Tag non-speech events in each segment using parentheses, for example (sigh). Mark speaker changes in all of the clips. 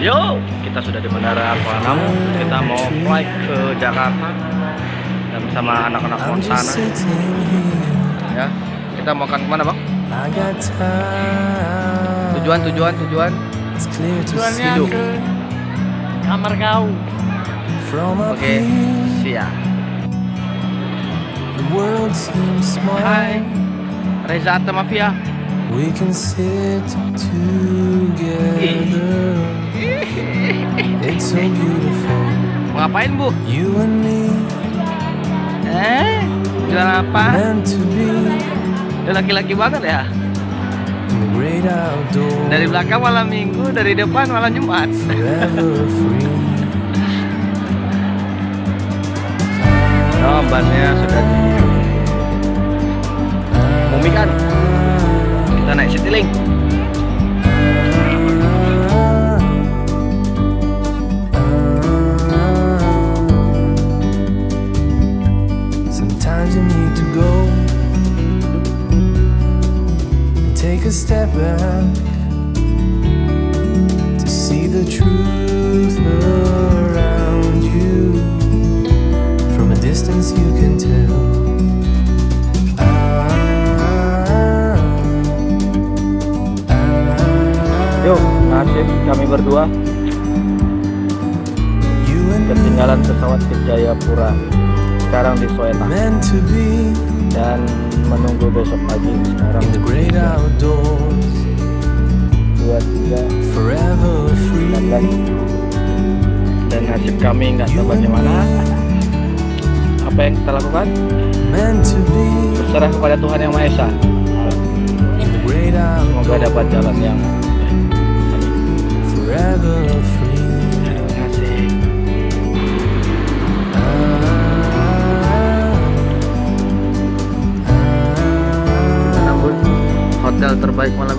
Speaker 1: Yo, kita sudah di Bandara Kuala Namu. Kita mau flight ke Jakarta dan bersama anak-anak Montana. Ya, kita mau akan
Speaker 2: ke mana bang?
Speaker 1: Tujuan, tujuan, tujuan.
Speaker 3: Tujuannya
Speaker 1: Hidup.
Speaker 3: ke kamar kau.
Speaker 1: Oke,
Speaker 2: here.
Speaker 1: siap. Hai, Reza Atta Mafia.
Speaker 2: We can sit together. It's so beautiful.
Speaker 1: Mau ngapain bu?
Speaker 2: You and me
Speaker 1: Eh, jualan apa?
Speaker 2: meant to be
Speaker 1: Udah laki-laki banget ya. Dari belakang malam minggu, dari depan malam Jumat. Oh, (laughs) bannya sudah di Kita naik Citylink.
Speaker 2: Sometimes you need to go and take a step back
Speaker 1: kami berdua ketinggalan pesawat ke Jayapura. Sekarang di Soeta dan menunggu besok pagi. Sekarang
Speaker 2: outdoors,
Speaker 1: dua tiga dan nasib kami nggak tahu bagaimana. Apa yang kita lakukan? Berserah kepada Tuhan yang Maha Esa. Semoga dapat jalan yang hotel terbaik malam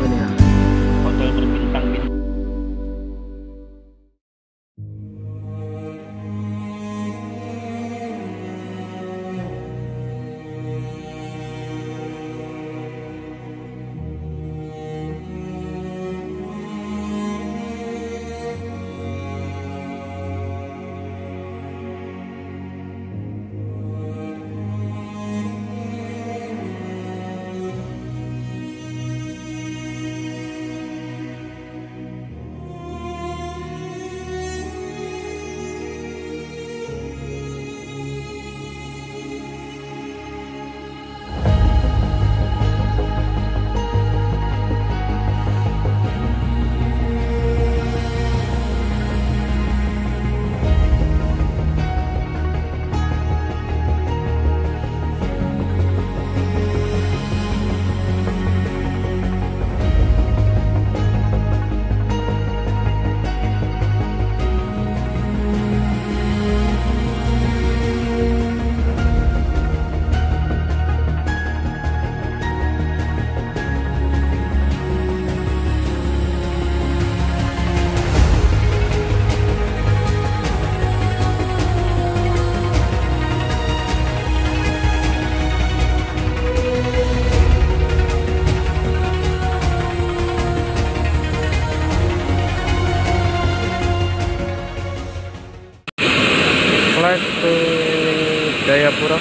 Speaker 1: Jayapura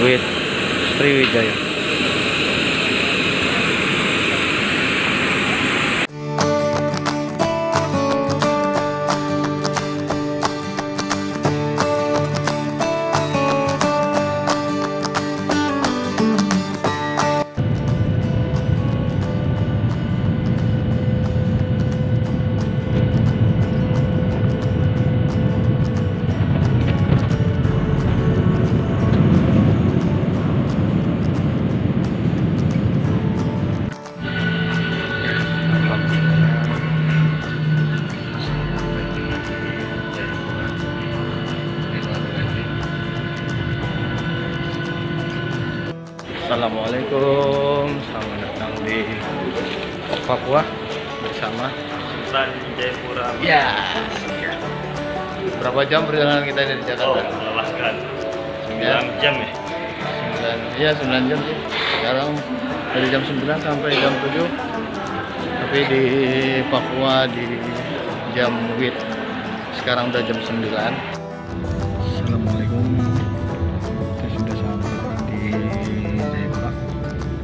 Speaker 1: with Sriwijaya. Assalamualaikum, selamat datang di Papua bersama
Speaker 3: Sultan Jayapura.
Speaker 1: Ya. Berapa jam perjalanan kita dari
Speaker 3: Oh,
Speaker 1: Jakarta?
Speaker 3: melewaskan
Speaker 1: Ya.
Speaker 3: 9 jam ya.
Speaker 1: Sembilan, iya 9 jam sih. Sekarang dari jam 9 sampai jam 7. Tapi di Papua di jam WIT sekarang udah jam 9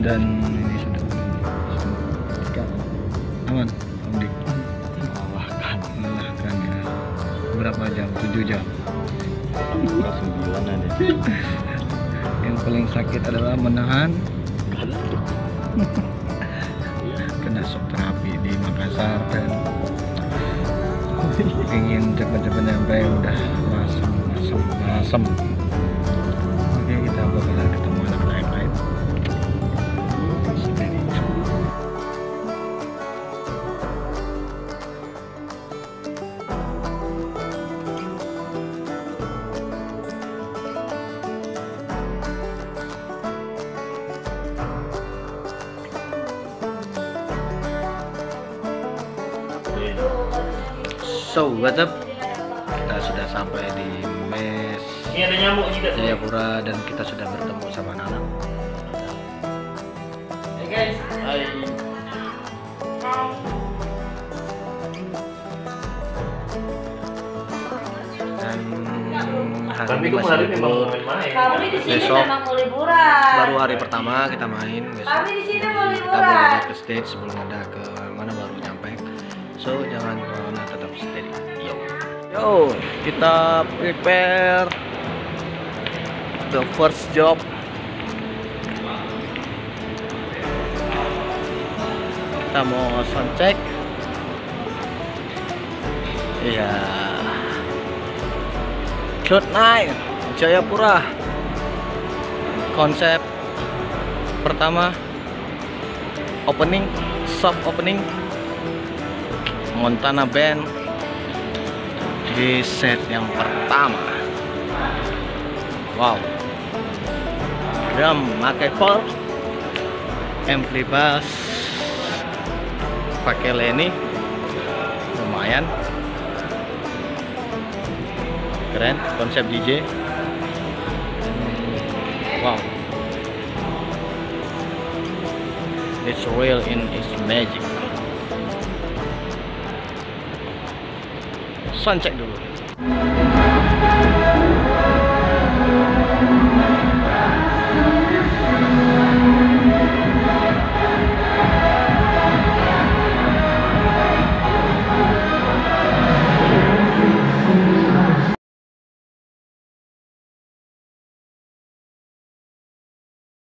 Speaker 1: dan ini sudah tiga aman Om melelahkan melelahkan ya. Berapa jam? 7 jam.
Speaker 3: Sembilan ada. (laughs)
Speaker 1: yang paling sakit adalah menahan. Kena shock terapi di Makassar dan ingin cepat-cepat nyampe udah masem masem masem So, what's up? Kita sudah sampai di mes
Speaker 3: Ini ada nyamuk juga.
Speaker 1: Jayapura dan kita sudah bertemu sama anak-anak.
Speaker 3: Hey guys. Hai.
Speaker 1: Dan hari
Speaker 3: Tapi
Speaker 1: ini masih libur.
Speaker 4: Kami di sini
Speaker 1: Besok
Speaker 4: memang mau liburan.
Speaker 1: Baru hari pertama kita main besok.
Speaker 4: Kami di sini mau
Speaker 1: Kita belum
Speaker 4: liburan.
Speaker 1: ada ke stage sebelum ada ke mana baru nyampe. So jangan ke mana Yo. Kita prepare the first job. Kita mau sound check. Iya. Cloud Nine, Jayapura. Konsep pertama opening soft opening Montana Band di set yang pertama. Wow. Drum pakai Paul ampli bass pakai Lenny. Lumayan. Keren konsep DJ wow. It's real in its magic. sound check dulu.